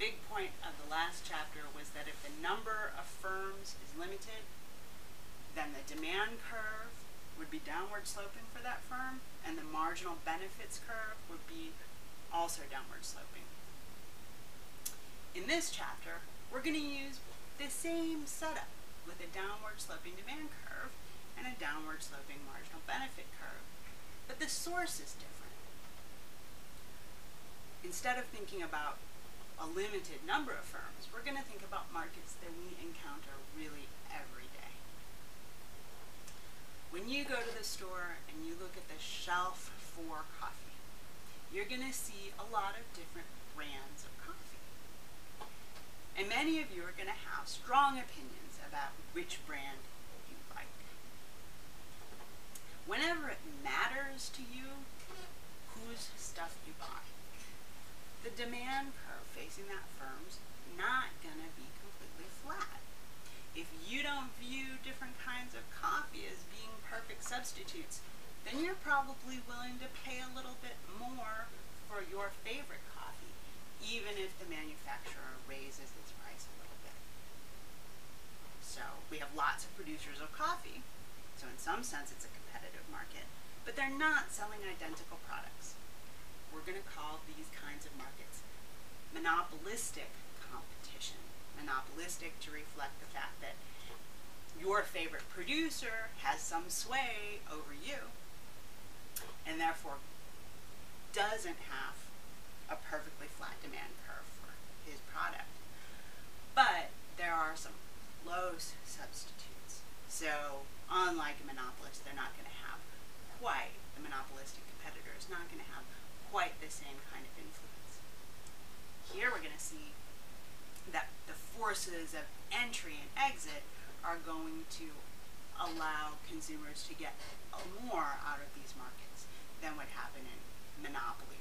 big point of the last chapter was that if the number of firms is limited, then the demand curve would be downward sloping for that firm, and the marginal benefits curve would be also downward sloping. In this chapter, we're going to use the same setup with a downward sloping demand curve and a downward sloping marginal benefit curve, but the source is different. Instead of thinking about a limited number of firms, we're going to think about markets that we encounter really every day. When you go to the store and you look at the shelf for coffee, you're going to see a lot of different brands of coffee. And many of you are going to have strong opinions about which brand the demand curve facing that firm's not going to be completely flat. If you don't view different kinds of coffee as being perfect substitutes, then you're probably willing to pay a little bit more for your favorite coffee, even if the manufacturer raises its price a little bit. So we have lots of producers of coffee, so in some sense it's a competitive market, but they're not selling identical products. Going to call these kinds of markets monopolistic competition. Monopolistic to reflect the fact that your favorite producer has some sway over you and therefore doesn't have a perfectly flat demand curve for his product. But there are some close substitutes. So unlike a monopolist, they're not going to have quite, the monopolistic competitor is not going to have quite the same kind of influence. Here we're going to see that the forces of entry and exit are going to allow consumers to get more out of these markets than would happen in monopoly.